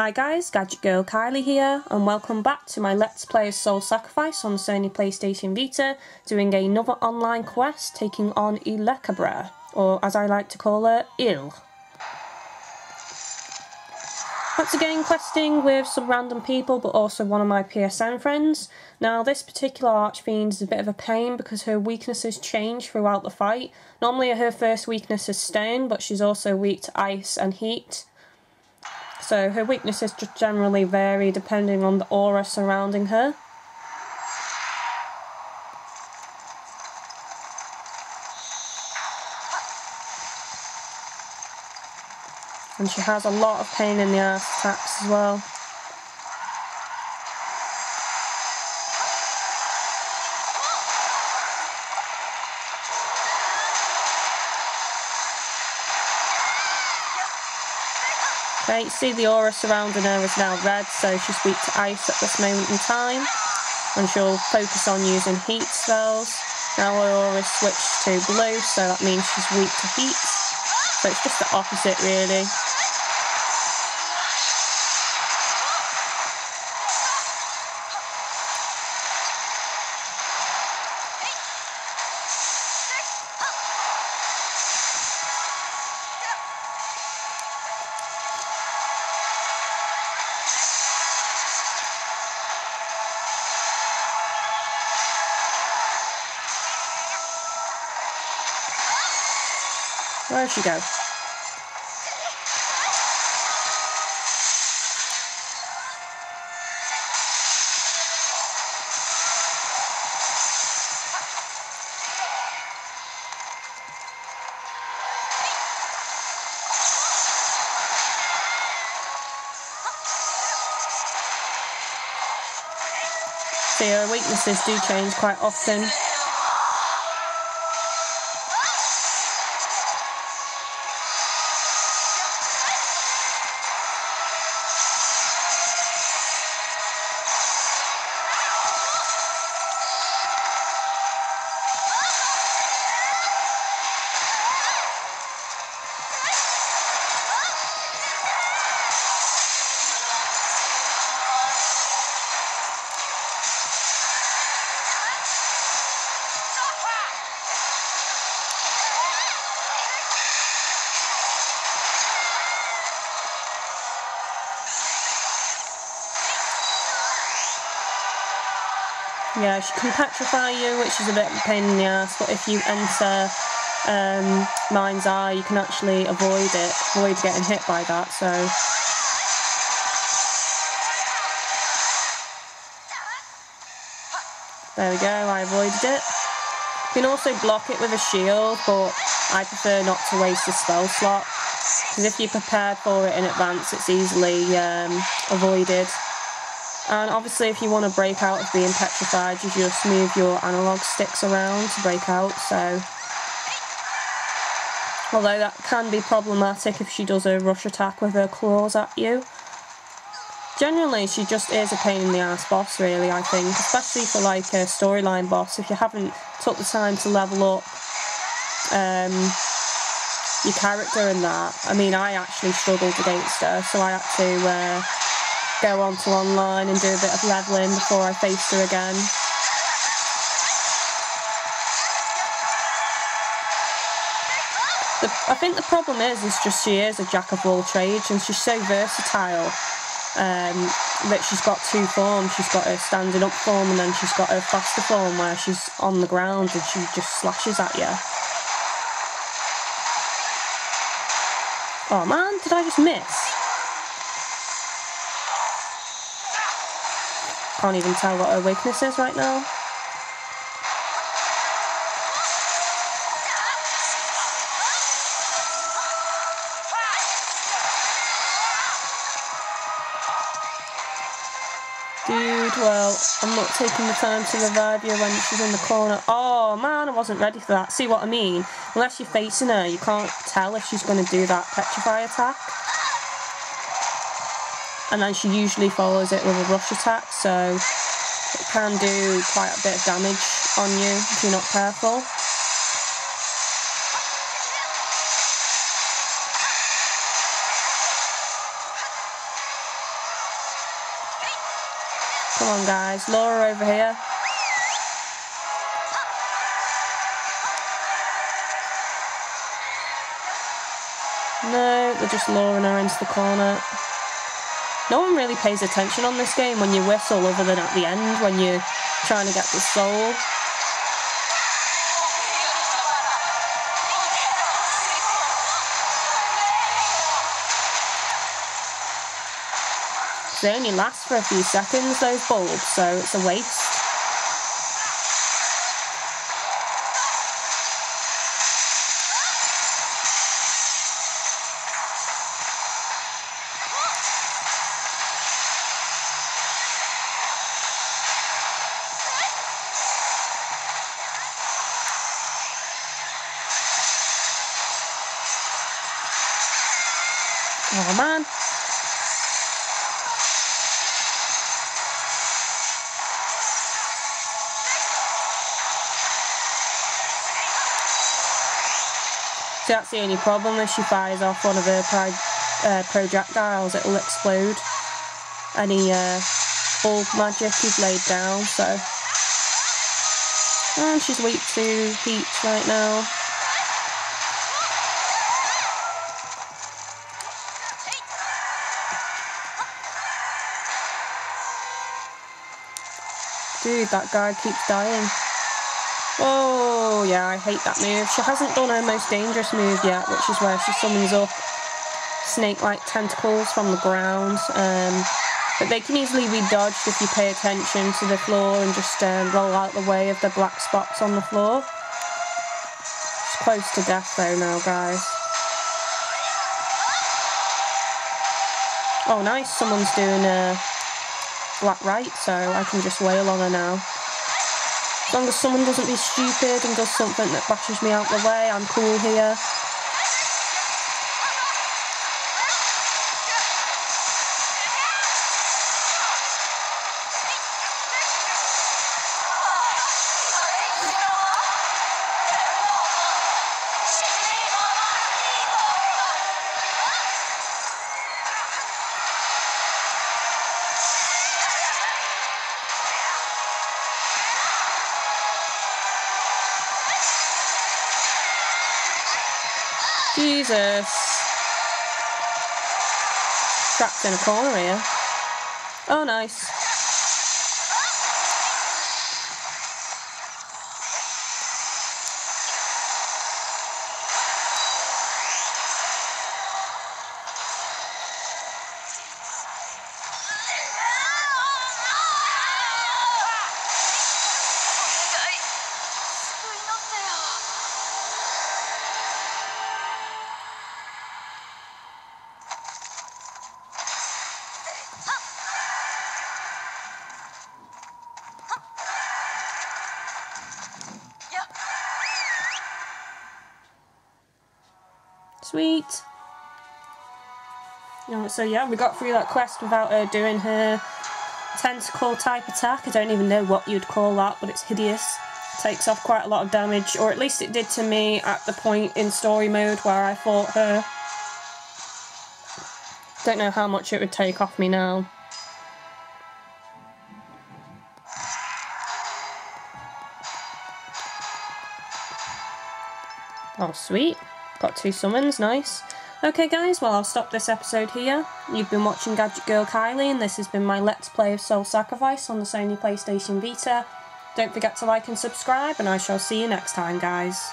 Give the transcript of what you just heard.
Hi guys, Gadget Girl Kylie here, and welcome back to my Let's Play Soul Sacrifice on Sony PlayStation Vita, doing another online quest taking on Illecebra, or as I like to call her, Il. Once again questing with some random people, but also one of my PSN friends. Now this particular Archfiend is a bit of a pain because her weaknesses change throughout the fight. Normally her first weakness is stone, but she's also weak to ice and heat. So her weaknesses just generally vary depending on the aura surrounding her. And she has a lot of pain in the ass attacks as well. Okay, see the aura surrounding her is now red, so she's weak to ice at this moment in time. And she'll focus on using heat spells. Now her aura switched to blue, so that means she's weak to heat. So it's just the opposite really. Where'd she go? See, her weaknesses do change quite often. Yeah, she can petrify you, which is a bit of a pain in the ass, but if you enter um, Mind's Eye, you can actually avoid it, avoid getting hit by that, so... There we go, I avoided it. You can also block it with a shield, but I prefer not to waste a spell slot, because if you're prepared for it in advance, it's easily um, avoided. And obviously if you want to break out of being petrified, you just move your analog sticks around to break out, so... Although that can be problematic if she does a rush attack with her claws at you. Generally, she just is a pain in the ass boss, really, I think. Especially for, like, a storyline boss. If you haven't took the time to level up um, your character in that. I mean, I actually struggled against her, so I had to... Uh, go on to online and do a bit of levelling before I face her again. The, I think the problem is, is just she is a jack of all trades and she's so versatile um, that she's got two forms. She's got her standing up form and then she's got her faster form where she's on the ground and she just slashes at you. Oh man, did I just miss? Can't even tell what her weakness is right now. Dude, well, I'm not taking the time to revive you when she's in the corner. Oh, man, I wasn't ready for that. See what I mean? Unless you're facing her, you can't tell if she's going to do that petrify attack and then she usually follows it with a rush attack so it can do quite a bit of damage on you if you're not careful. Come on, guys. Laura over here. No, they're just luring her into the corner. No one really pays attention on this game when you whistle other than at the end when you're trying to get the soul. They only last for a few seconds, those bulbs, so it's a waste. Oh. So that's the only problem, if she fires off one of her uh, projectiles, it'll explode any uh, bulb magic you've laid down, so... And she's weak to heat right now. Dude, that guy keeps dying. Oh, yeah, I hate that move. She hasn't done her most dangerous move yet, which is where she summons up snake-like tentacles from the ground. Um, but they can easily be dodged if you pay attention to the floor and just uh, roll out the way of the black spots on the floor. It's close to death though now, guys. Oh, nice. Someone's doing a right, so I can just wail on her now. As long as someone doesn't be stupid and does something that bashes me out the way, I'm cool here. Jesus. Trapped in a corner here. Oh, nice. Sweet. so yeah, we got through that quest without her doing her tentacle type attack. I don't even know what you'd call that, but it's hideous. It Takes off quite a lot of damage, or at least it did to me at the point in story mode where I fought her. Don't know how much it would take off me now. Oh, sweet. Got two summons, nice. Okay guys, well I'll stop this episode here. You've been watching Gadget Girl Kylie and this has been my Let's Play of Soul Sacrifice on the Sony PlayStation Vita. Don't forget to like and subscribe and I shall see you next time guys.